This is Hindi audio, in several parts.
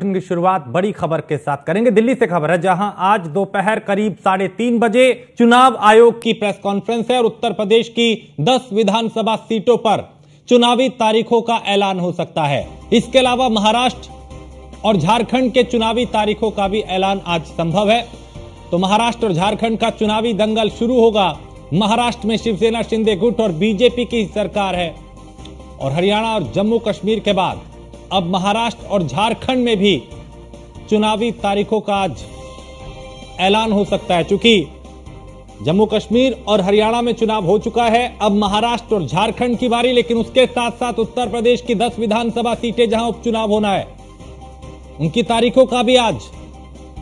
बुलेटिन की शुरुआत बड़ी खबर के साथ करेंगे। दिल्ली से खबर है, जहाँ आज दोपहर करीब साढ़े तीन बजे चुनाव आयोग की प्रेस कॉन्फ्रेंस है और उत्तर प्रदेश की 10 विधानसभा सीटों पर चुनावी तारीखों का ऐलान हो सकता है। इसके अलावा महाराष्ट्र और झारखंड के चुनावी तारीखों का भी ऐलान आज संभव है। तो महाराष्ट्र और झारखंड का चुनावी दंगल शुरू होगा। महाराष्ट्र में शिवसेना, शिंदे गुट और बीजेपी की सरकार है। और हरियाणा और जम्मू कश्मीर के बाद अब महाराष्ट्र और झारखंड में भी चुनावी तारीखों का आज ऐलान हो सकता है। क्योंकि जम्मू कश्मीर और हरियाणा में चुनाव हो चुका है, अब महाराष्ट्र और झारखंड की बारी, लेकिन उसके साथ साथ उत्तर प्रदेश की 10 विधानसभा सीटें जहाँ उपचुनाव होना है, उनकी तारीखों का भी आज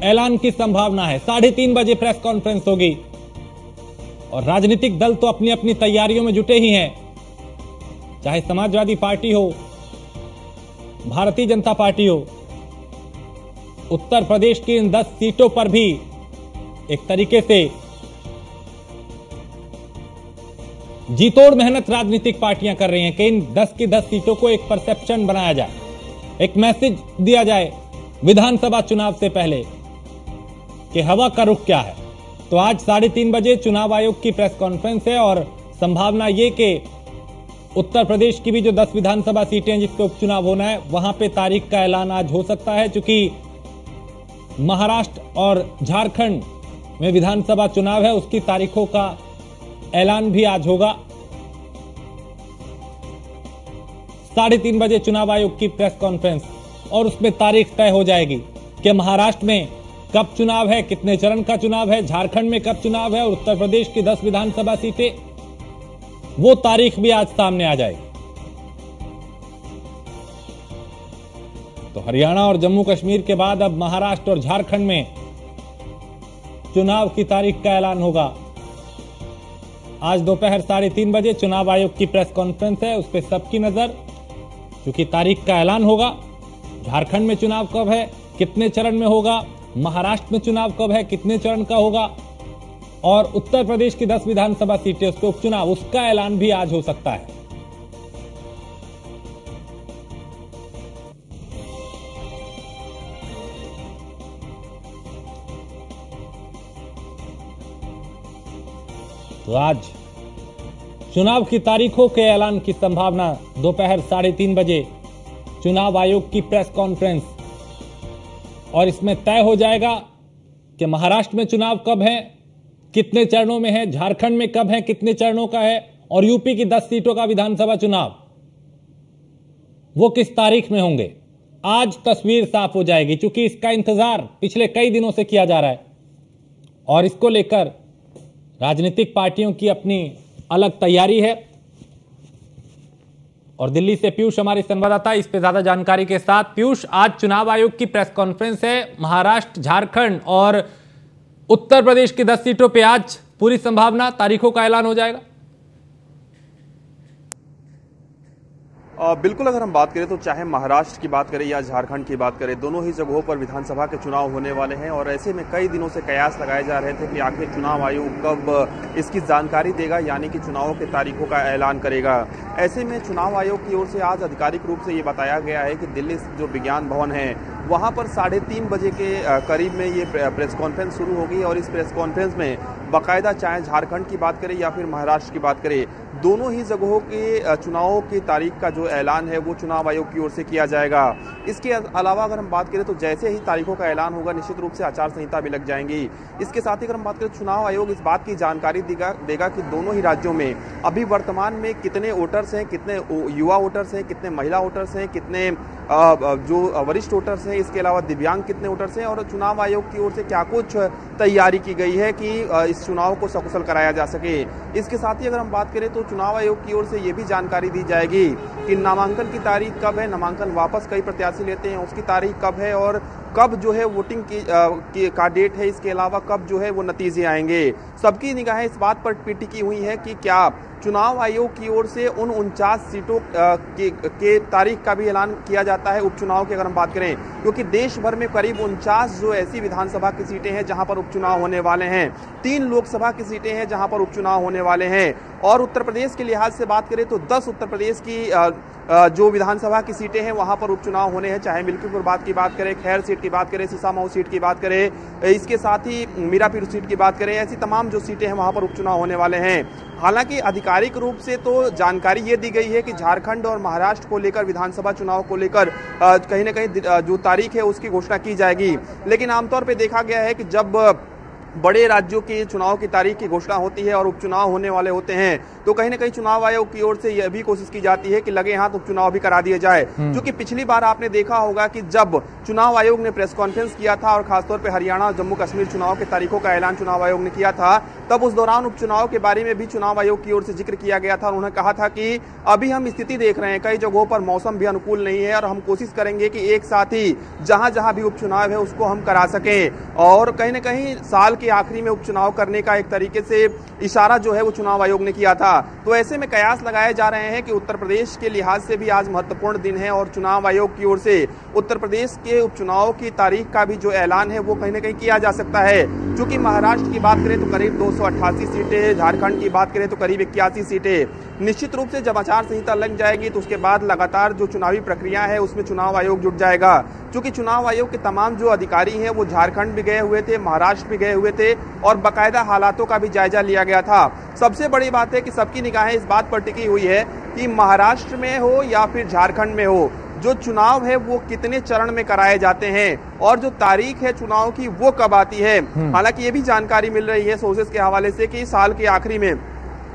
ऐलान की संभावना है। साढ़े तीन बजे प्रेस कॉन्फ्रेंस होगी और राजनीतिक दल तो अपनी अपनी तैयारियों में जुटे ही हैं। चाहे समाजवादी पार्टी हो भारतीय जनता पार्टी हो उत्तर प्रदेश की इन 10 सीटों पर भी एक तरीके से जीतोड़ मेहनत राजनीतिक पार्टियाँ कर रही हैं कि इन 10 की 10 सीटों को एक परसेप्शन बनाया जाए। एक मैसेज दिया जाए विधानसभा चुनाव से पहले कि हवा का रुख क्या है। तो आज साढ़े तीन बजे चुनाव आयोग की प्रेस कॉन्फ्रेंस है और संभावना ये कि उत्तर प्रदेश की भी जो 10 विधानसभा सीटें हैं, जिसके उपचुनाव होना है, वहाँ पे तारीख का ऐलान आज हो सकता है क्योंकि महाराष्ट्र और झारखंड में विधानसभा चुनाव है, उसकी तारीखों का ऐलान भी आज होगा। साढ़े तीन बजे चुनाव आयोग की प्रेस कॉन्फ्रेंस, और उसमें तारीख तय हो जाएगी कि महाराष्ट्र में कब चुनाव है, कितने चरण का चुनाव है, झारखंड में कब चुनाव है, और उत्तर प्रदेश की दस विधानसभा सीटें वो तारीख भी आज सामने आ जाएगी। तो हरियाणा और जम्मू कश्मीर के बाद अब महाराष्ट्र और झारखंड में चुनाव की तारीख का ऐलान होगा। आज दोपहर साढ़े तीन बजे चुनाव आयोग की प्रेस कॉन्फ्रेंस है, उस पर सबकी नज़र, क्योंकि तारीख का ऐलान होगा। झारखंड में चुनाव कब है, कितने चरण में होगा, महाराष्ट्र में चुनाव कब है, कितने चरण का होगा और उत्तर प्रदेश की 10 विधानसभा सीटें, उसके उपचुनाव उसका ऐलान भी आज हो सकता है। तो आज चुनाव की तारीखों के ऐलान की संभावना दोपहर साढ़े तीन बजे चुनाव आयोग की प्रेस कॉन्फ्रेंस। और इसमें तय हो जाएगा कि महाराष्ट्र में चुनाव कब है कितने चरणों में है, झारखंड में कब है, कितने चरणों का है और यूपी की दस सीटों का विधानसभा चुनाव। वो किस तारीख में होंगे? आज तस्वीर साफ़ हो जाएगी, क्योंकि इसका इंतज़ार पिछले कई दिनों से किया जा रहा है। और इसको लेकर राजनीतिक पार्टियों की अपनी अलग तैयारी है। और दिल्ली से पीयूष हमारे संवाददाता, इस पे ज़्यादा जानकारी के साथ। पीयूष, आज चुनाव आयोग की प्रेस कॉन्फ्रेंस है। महाराष्ट्र, झारखंड और उत्तर प्रदेश की दस सीटों पे आज पूरी संभावना तारीखों का ऐलान हो जाएगा। आ, बिल्कुल अगर हम बात करें तो चाहे महाराष्ट्र की बात करें या झारखंड की बात करें दोनों ही जगहों पर विधानसभा के चुनाव होने वाले हैं और ऐसे में कई दिनों से कयास लगाए जा रहे थे कि आखिर चुनाव आयोग कब इसकी जानकारी देगा यानी कि चुनावों के तारीखों का ऐलान करेगा। ऐसे में चुनाव आयोग की ओर से आज आधिकारिक रूप से ये बताया गया है कि दिल्ली जो विज्ञान भवन है वहाँ पर साढ़े तीन बजे के करीब में ये प्रेस कॉन्फ्रेंस शुरू होगी और इस प्रेस कॉन्फ्रेंस में बाकायदा चाहे झारखंड की बात करें या फिर महाराष्ट्र की बात करें, दोनों ही जगहों के चुनावों की तारीख का जो ऐलान है वो चुनाव आयोग की ओर से किया जाएगा। इसके अलावा अगर हम बात करें तो जैसे ही तारीखों का ऐलान होगा, निश्चित रूप से आचार संहिता भी लग जाएँगी। इसके साथ ही अगर हम बात करें, चुनाव आयोग इस बात की जानकारी देगा देगा कि दोनों ही राज्यों में अभी वर्तमान में कितने वोटर्स हैं, कितने युवा वोटर्स हैं, कितने महिला वोटर्स हैं, कितने जो वरिष्ठ वोटर्स हैं इसके अलावा दिव्यांग कितने वोटर्स हैं और चुनाव आयोग की ओर से क्या कुछ तैयारी की गई है कि इस चुनाव को सकुशल कराया जा सके? इसके साथ ही अगर हम बात करें तो चुनाव आयोग की ओर से ये भी जानकारी दी जाएगी कि नामांकन की तारीख कब है नामांकन वापस कई प्रत्याशी लेते हैं उसकी तारीख कब है और कब जो है वोटिंग की, आ, की का डेट है इसके अलावा कब जो है वो नतीजे आएँगे। सबकी निगाहें इस बात पर पीटी की हुई है कि क्या चुनाव आयोग की ओर से उन उनचास सीटों के, के तारीख का भी ऐलान किया जाता है उपचुनाव की अगर हम बात करें क्योंकि देश भर में करीब उनचास जो ऐसी विधानसभा की सीटें हैं जहाँ पर उपचुनाव होने वाले हैं। तीन लोकसभा की सीटें हैं जहाँ पर उपचुनाव होने वाले हैं। और उत्तर प्रदेश के लिहाज से बात करें तो 10 उत्तर प्रदेश की जो विधानसभा की सीटें हैं, वहाँ पर उपचुनाव होने हैं। चाहे मिल्कीपुर बात की बात करें, खैर सीट की बात करें सीसामाऊ सीट की बात करें इसके साथ ही मीरापीर सीट की बात करें, ऐसी तमाम जो सीटें हैं, वहाँ पर उपचुनाव होने वाले हैं। हालाँकि आधिकारिक रूप से तो जानकारी ये दी गई है कि झारखंड और महाराष्ट्र को लेकर, विधानसभा चुनाव को लेकर कहीं ना कहीं जो तारीख है, उसकी घोषणा की जाएगी। लेकिन आमतौर पर देखा गया है कि जब बड़े राज्यों के चुनाव की तारीख की घोषणा होती है और उपचुनाव होने वाले होते हैं। तो कहीं ना कहीं चुनाव आयोग की ओर से यह भी कोशिश की जाती है कि लगे हाथ तो उपचुनाव भी करा दिए जाए। क्योंकि हम्म। पिछली बार आपने देखा होगा कि जब चुनाव आयोग ने प्रेस कॉन्फ्रेंस किया था और खासतौर पर हरियाणा और जम्मू कश्मीर चुनाव की तारीखों का ऐलान चुनाव आयोग ने किया था तब उस दौरान उपचुनाव के बारे में भी चुनाव आयोग की ओर से ज़िक्र किया गया था और उन्होंने कहा था कि अभी हम स्थिति देख रहे हैं कई जगहों पर मौसम भी अनुकूल नहीं है और हम कोशिश करेंगे कि एक साथ ही जहाँ जहाँ भी उपचुनाव है उसको हम करा सकें। और कहीं ना कहीं साल के आखिरी में उपचुनाव करने का एक तरीके से इशारा जो है वो चुनाव आयोग ने किया था। तो ऐसे में कयास लगाए जा रहे हैं कि उत्तर प्रदेश के लिहाज से भी आज महत्वपूर्ण दिन है और चुनाव आयोग की ओर से उत्तर प्रदेश के उपचुनाव की तारीख का भी जो ऐलान है वो कहीं ना कहीं किया जा सकता है। क्योंकि महाराष्ट्र की बात करें तो करीब दो सौ अट्ठासी सीटें, झारखंड की बात करें तो करीब इक्यासी सीटें। निश्चित रूप से जब आचार संहिता लग जाएगी तो उसके बाद लगातार जो चुनावी प्रक्रिया है, उसमें चुनाव आयोग जुट जाएगा। क्योंकि चुनाव आयोग के तमाम जो अधिकारी हैं, वो झारखंड भी गए हुए थे, महाराष्ट्र भी गए हुए थे और बाकायदा हालातों का भी जायजा लिया गया था। सबसे बड़ी बात है कि सबकी निगाहें इस बात पर टिकी हुई है कि महाराष्ट्र में हो या फिर झारखंड में हो। जो चुनाव है वो कितने चरण में कराए जाते हैं और जो तारीख है चुनाव की वो कब आती है हम्म। हालाँकि ये भी जानकारी मिल रही है सोर्सेज के हवाले से कि साल के आखिरी में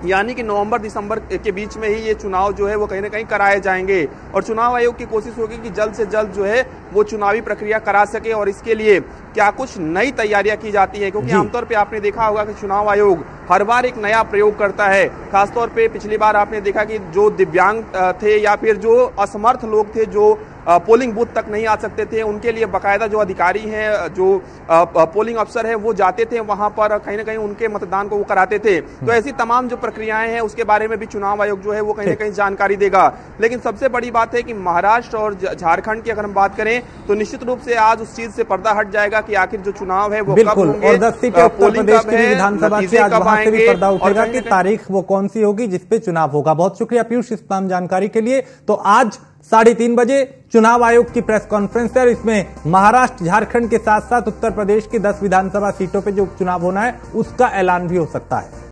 यानी कि नवंबर दिसंबर के बीच में ही ये चुनाव जो है वो कहीं ना कहीं कराए जाएँगे और चुनाव आयोग की कोशिश होगी कि जल्द से जल्द जो है वो चुनावी प्रक्रिया करा सके और इसके लिए क्या कुछ नई तैयारियाँ की जाती है? क्योंकि आमतौर पे आपने देखा होगा कि चुनाव आयोग हर बार एक नया प्रयोग करता है। खासतौर पे पिछली बार आपने देखा कि जो दिव्यांग थे या फिर जो असमर्थ लोग थे जो पोलिंग बूथ तक नहीं आ सकते थे उनके लिए बाकायदा जो अधिकारी हैं जो पोलिंग अफसर हैं वो जाते थे वहाँ पर कहीं ना कहीं उनके मतदान को वो कराते थे। तो हम्म। ऐसी तमाम जो प्रक्रियाएँ हैं उसके बारे में भी चुनाव आयोग जो है वो कहीं ना कहीं जानकारी देगा। लेकिन सबसे बड़ी बात है कि महाराष्ट्र और झारखंड की अगर हम बात करें तो निश्चित रूप से आज उस चीज़ से पर्दा हट जाएगा कि आखिर जो चुनाव है वो बिल्कुल कब होंगे पोलिंग कब है विधानसभा कब आएँगे पर्दा उठेगा कि तारीख वो कौन सी होगी जिसपे चुनाव होगा। बहुत शुक्रिया पीयूष इस तमाम जानकारी के लिए। तो आज साढ़े तीन बजे चुनाव आयोग की प्रेस कॉन्फ्रेंस है और इसमें महाराष्ट्र झारखंड के साथ साथ उत्तर प्रदेश की दस विधानसभा सीटों पर जो उपचुनाव होना है उसका ऐलान भी हो सकता है।